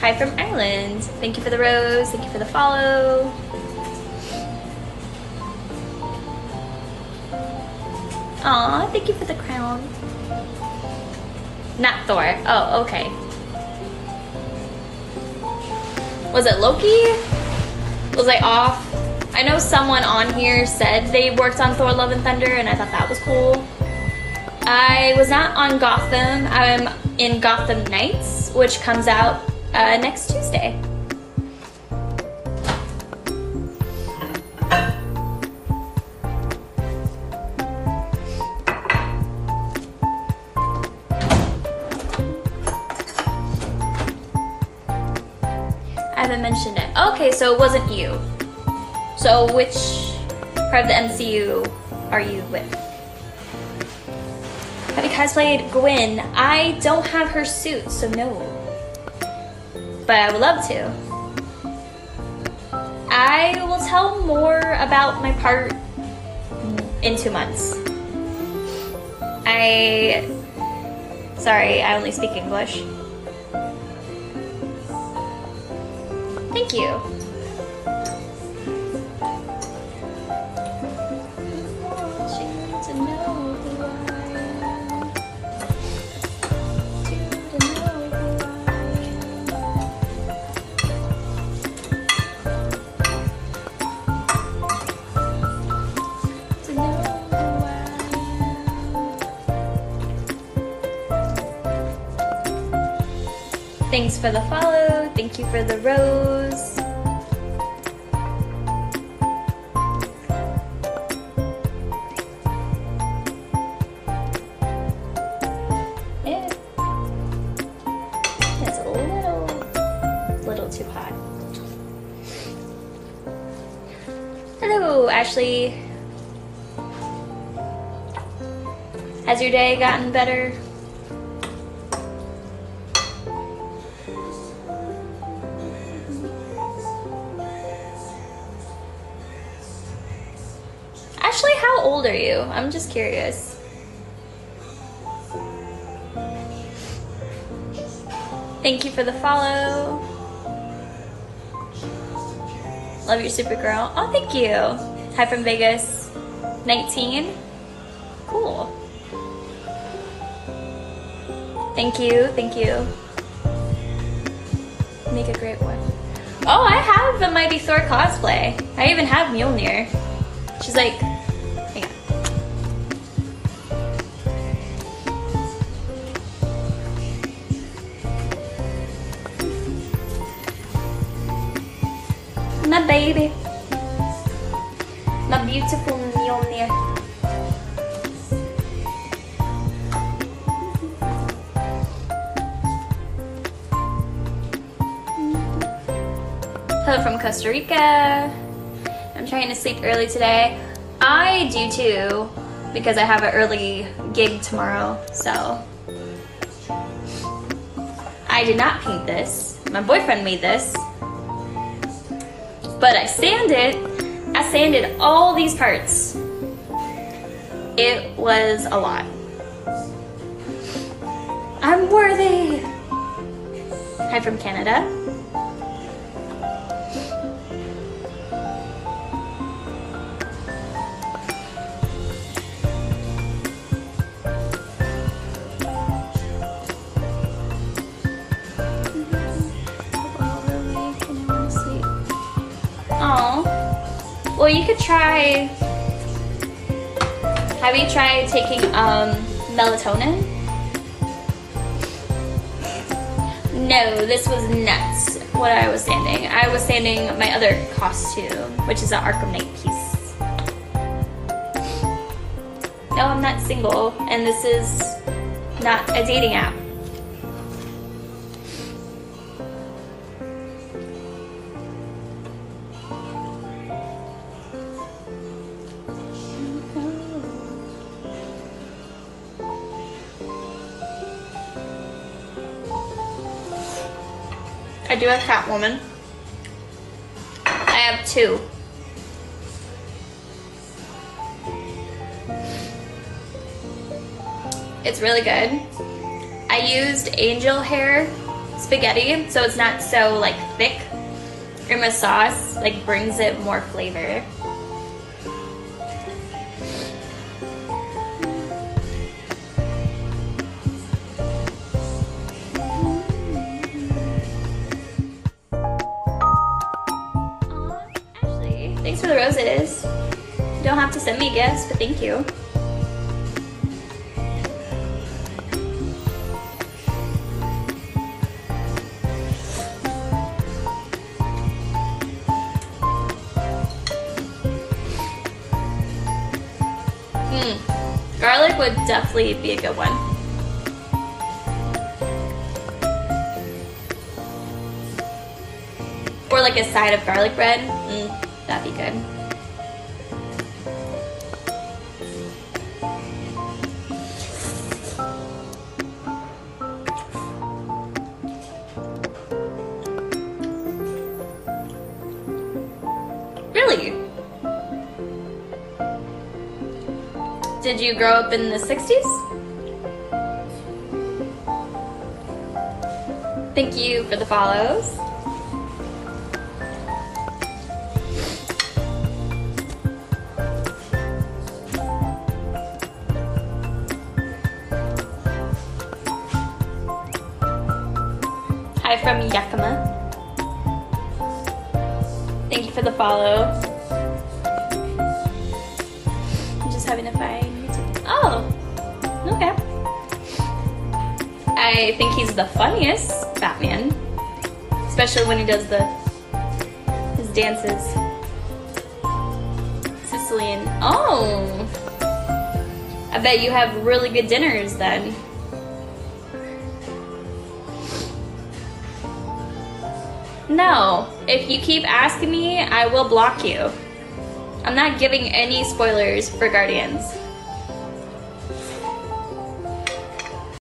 Hi from Ireland. Thank you for the rose. Thank you for the follow. Aw, thank you for the crown. Not Thor. Oh, okay. Was it Loki? Was I off? I know someone on here said they worked on Thor Love and Thunder and I thought that was cool. I was not on Gotham. I'm in Gotham Knights, which comes out uh, next Tuesday. I haven't mentioned it. Okay, so it wasn't you. So which part of the MCU are you with? Have you cosplayed Gwen? I don't have her suit, so no. But I would love to. I will tell more about my part in two months. I. Sorry, I only speak English. Thank you. Thanks for the follow. Thank you for the rose. It's a little, little too hot. Hello, Ashley. Has your day gotten better? Old are you? I'm just curious. Thank you for the follow. Love your Supergirl. Oh, thank you. Hi from Vegas. 19. Cool. Thank you, thank you. Make a great one. Oh, I have the Mighty Thor cosplay. I even have Mjolnir. She's like, baby. My beautiful Mjolnir. Hello from Costa Rica. I'm trying to sleep early today. I do too, because I have an early gig tomorrow, so. I did not paint this. My boyfriend made this. But I sanded, I sanded all these parts. It was a lot. I'm worthy. Hi from Canada. Oh. Well, you could try. Have you tried taking um, melatonin? No, this was nuts. What I was sanding. I was sanding my other costume, which is an Arkham Knight piece. No, I'm not single, and this is not a dating app. I do have Catwoman. I have two. It's really good. I used angel hair spaghetti, so it's not so like thick. Irma sauce like brings it more flavor. Have to send me gifts, but thank you. Hmm. Garlic would definitely be a good one. Or like a side of garlic bread. Mm, that'd be good. Really? Did you grow up in the 60s? Thank you for the follows. Hi from Yakima. Thank you for the follow. I'm just having a find. Oh, okay. I think he's the funniest Batman, especially when he does the his dances. Sicilian. Oh, I bet you have really good dinners then. No, if you keep asking me, I will block you. I'm not giving any spoilers for Guardians.